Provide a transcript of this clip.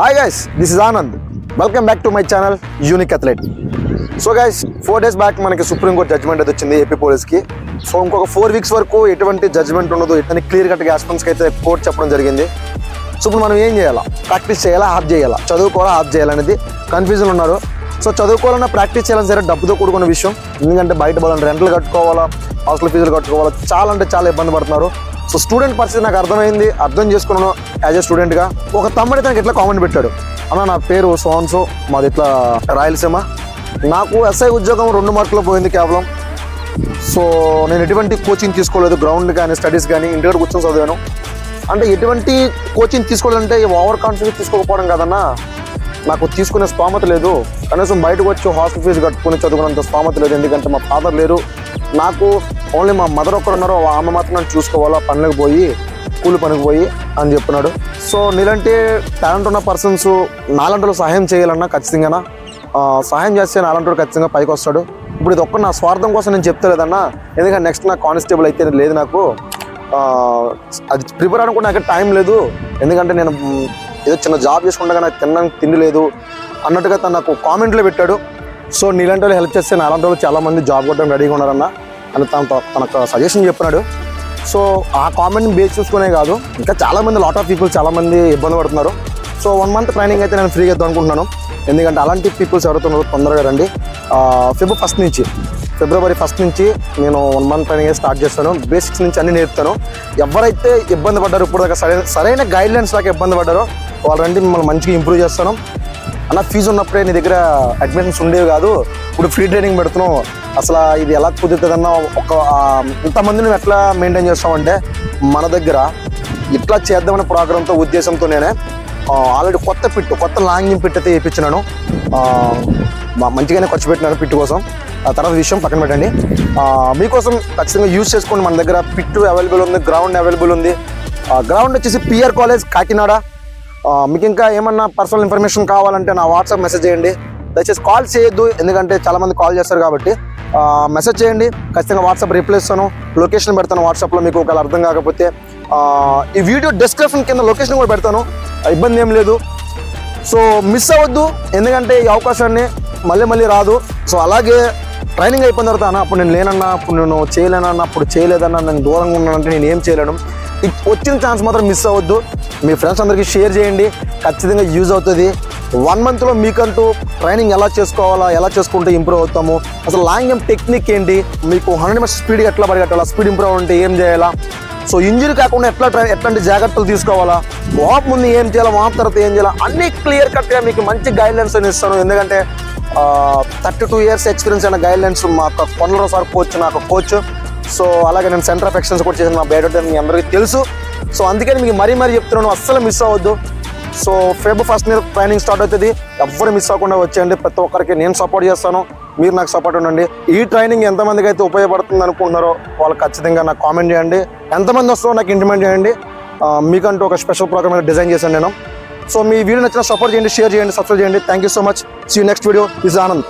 Hi guys this is Anand welcome back to my channel unique athlete so guys four days back మనకి supreme court judgement అయితే వచ్చింది AP పోలీస్కి so ఇంకొక four weeks వరకు ఎటువంటి judgement ఉండదు. అని క్లియర్ కట్గా ఆస్పెన్స్కి అయితే కోర్టు చెప్పడం జరిగింది. సో ఇప్పుడు మనం ఏం చేయాలా? ప్రాక్టీస్ చేయాలా? ఆఫ్ చేయాలా? చదువుకోవాలా? ఆఫ్ చేయాలనేది కన్ఫ్యూజన్ ఉన్నారు. సో చదువుకోవాలన్నా ప్రాక్టీస్ చేయాలని సరే డబ్బుతో కూడుకున్న విషయం. ఎందుకంటే బయట పోవాలని రెంట్లు కట్టుకోవాలా? హాస్టల్ ఫీజులు కట్టుకోవాలి. చాలా అంటే చాలా ఇబ్బంది పడుతున్నారు. సో స్టూడెంట్ పరిస్థితి నాకు అర్థమైంది. అర్థం చేసుకున్నాను యాజ్ ఎ స్టూడెంట్గా. ఒక తమ్ముడి తనకి ఇట్లా కామెంట్ పెట్టాడు? అన్న నా పేరు సోన్సో. మాది ఇట్లా రాయలసీమ. నాకు ఎస్ఐ ఉద్యోగం రెండు మార్కులు పోయింది కేవలం. సో నేను ఎటువంటి కోచింగ్ తీసుకోలేదు. గ్రౌండ్ కానీ స్టడీస్ కానీ ఇంటికాడ కూర్చొని చదివాను. అంటే ఎటువంటి కోచింగ్ తీసుకోవాలంటే ఓవర్ కాన్ఫిడెన్స్ తీసుకోకపోవడం కదన్నా. నాకు తీసుకునే స్తోమత లేదు. కనీసం బయటకు వచ్చి హాస్టల్ ఫీజు కట్టుకుని చదువుకున్నంత స్తోమత లేదు. ఎందుకంటే మా ఫాదర్ లేరు. నాకు ఓన్లీ మా మదర్ ఒక్కరు ఉన్నారు ఆమె మాత్రం నన్ను చూసుకోవాలా పనులకు పోయి కూలి పనికి పోయి అని చెప్తున్నాడు సో నీలాంటి టాలెంట్ ఉన్న పర్సన్స్ నాలంటూ సహాయం చేయాలన్నా ఖచ్చితంగా సహాయం చేస్తే నాలంటూ ఖచ్చితంగా పైకి వస్తాడు. ఇప్పుడు ఇది ఒక్క నా స్వార్థం కోసం నేను చెప్తలేదన్నా ఎందుకంటే నెక్స్ట్ నాకు కానిస్టేబుల్ అయితే లేదు నాకు. అది ప్రిపేర్ అనుకుంటే నాకు టైం లేదు. ఎందుకంటే నేను ఏదో చిన్న జాబ్ చేసుకుంటా నాకు తినడానికి తిండి లేదు అన్నట్టుగా తను నాకు కామెంట్లో పెట్టాడు. సో నీలాంటి వాళ్ళు హెల్ప్ చేస్తే నాలాంటి వాళ్ళు చాలా మంది జాబ్ కొట్టడం రెడీగా ఉన్నారన్న. అని తన తనకు సజెషన్ చెప్పినాడు. సో ఆ కామెంట్ని బేస్ చూసుకునే కాదు ఇంకా చాలామంది లాట్ ఆఫ్ పీపుల్ చాలామంది ఇబ్బంది పడుతున్నారు. సో వన్ మంత్ ట్రైనింగ్ అయితే నేను ఫ్రీగా ఇద్దాం అనుకుంటున్నాను ఎందుకంటే అలాంటి పీపుల్స్ ఎవరైతే తొందరగా రండి. ఫిబ్రవరి ఫస్ట్ నుంచి ఫిబ్రవరి ఫస్ట్ నుంచి నేను వన్ మంత్ ట్రైనింగ్ స్టార్ట్ చేస్తాను. బేసిక్స్ నుంచి అన్ని నేర్పుతాను. ఎవరైతే ఇబ్బంది పడ్డారో ఇప్పుడు దాకా సరైన సరైన గైడ్లైన్స్ దాకా ఇబ్బంది పడ్డారో వాళ్ళు రండి మిమ్మల్ని మంచిగా ఇంప్రూవ్ చేస్తాను. అన్న ఫీజు ఉన్నప్పుడే నీ దగ్గర అడ్మిషన్స్ ఉండేవి కాదు. ఇప్పుడు ఫ్రీ ట్రైనింగ్ పెడుతున్నావు. అసలు ఇది ఎలా కుదురుతుందన్న ఒక ఇంతమంది ఇంతమందిని నువ్వు ఎట్లా మెయింటైన్ చేస్తామంటే మన దగ్గర ఇట్లా చేద్దామనే ప్రోగ్రామ్తో ఉద్దేశంతో నేనే ఆల్రెడీ కొత్త పిట్టు కొత్త లాంగింగ్ పిట్ అయితే వేయించినాను. మా- మంచిగానే ఖర్చు పెట్టినాను పిట్టు కోసం. ఆ తర్వాత విషయం పక్కన పెట్టండి. మీకోసం ఖచ్చితంగా యూజ్ చేసుకోండి మన దగ్గర పిట్టు అవైలబుల్ ఉంది గ్రౌండ్ అవైలబుల్ ఉంది. గ్రౌండ్ వచ్చేసి పిఆర్ కాలేజ్ కాకినాడ. మీకు ఇంకా ఏమన్నా పర్సనల్ ఇన్ఫర్మేషన్ కావాలంటే నా వాట్సాప్ మెసేజ్ చేయండి. దయచేసి కాల్ చేయొద్దు ఎందుకంటే చాలామంది కాల్ చేస్తారు కాబట్టి. మెసేజ్ చేయండి. ఖచ్చితంగా వాట్సాప్ రిప్లై ఇస్తాను. లొకేషన్ పెడతాను వాట్సాప్లో మీకు ఒకవేళ అర్థం కాకపోతే. ఈ వీడియో డిస్క్రిప్షన్ కింద లొకేషన్ కూడా పెడతాను. ఇబ్బంది ఏం లేదు. సో మిస్ అవ్వద్దు ఎందుకంటే ఈ అవకాశాన్ని మళ్ళీ మళ్ళీ రాదు. సో అలాగే ట్రైనింగ్ అయిపోయిన తర్వాత అన్న అప్పుడు నేను లేనన్నా అప్పుడు నేను చేయలేనన్నా అప్పుడు చేయలేదన్నా నేను దూరంగా ఉన్నానంటే నేను ఏం చేయలేను. వచ్చిన ఛాన్స్ మాత్రం మిస్ అవ్వద్దు. మీ ఫ్రెండ్స్ అందరికీ షేర్ చేయండి. ఖచ్చితంగా యూజ్ అవుతుంది. వన్ మంత్లో మీకంటూ ట్రైనింగ్ ఎలా చేసుకోవాలా ఎలా చేసుకుంటే ఇంప్రూవ్ అవుతాము? అసలు లాంగ్ గేమ్ టెక్నిక్ ఏంటి? మీకు హండ్రెడ్ మీటర్స్ స్పీడ్ ఎట్లా పరిగెట్టాలా? స్పీడ్ ఇంప్రూవ్ అంటే ఏం చేయాలా? సో ఇంజరీ కాకుండా ఎట్లా ట్రై ఎట్లాంటి జాగ్రత్తలు తీసుకోవాలా? వాప్ ముందు ఏం చేయాలా? వాప్ తర్వాత ఏం చేయాలా? అన్ని క్లియర్ కట్గా మీకు మంచి గైడ్లైన్స్ అని ఇస్తాను. ఎందుకంటే థర్టీ టూ ఇయర్స్ ఎక్స్పీరియన్స్ అయిన గైడ్లైన్స్ మా యొక్క కొండల సార్ కోచ్ నాకు కోచ్ సో అలాగే నేను సెంటర్ ఆఫ్ ఎక్సలెన్స్ కూడా చేసిన మా బయట మీ అందరికీ తెలుసు. సో అందుకని మీకు మరీ మరీ చెప్తున్నాను అస్సలు మిస్ అవ్వద్దు. So Feb first year training start అవుతుంది. ఎవ్వరు మిస్ అవ్వకుండా వచ్చేయండి. ప్రతి ఒక్కరికి నేను సపోర్ట్ చేస్తాను. మీరు నాకు సపోర్ట్ ఉండండి. ఈ ట్రైనింగ్ ఎంతమందికి అయితే ఉపయోగపడుతుంది అనుకుంటున్నారో వాళ్ళు ఖచ్చితంగా నాకు కామెంట్ చేయండి. ఎంతమంది వస్తారో నాకు ఇంటిమేట్ చేయండి. మీకంటూ ఒక స్పెషల్ ప్రోగ్రామ్ డిజైన్ చేశాను నేను. సో మీ వీడియో నచ్చిన సపోర్ట్ చేయండి షేర్ చేయండి సబ్స్క్రైబ్ చేయండి. Thank you so much see next video is Anand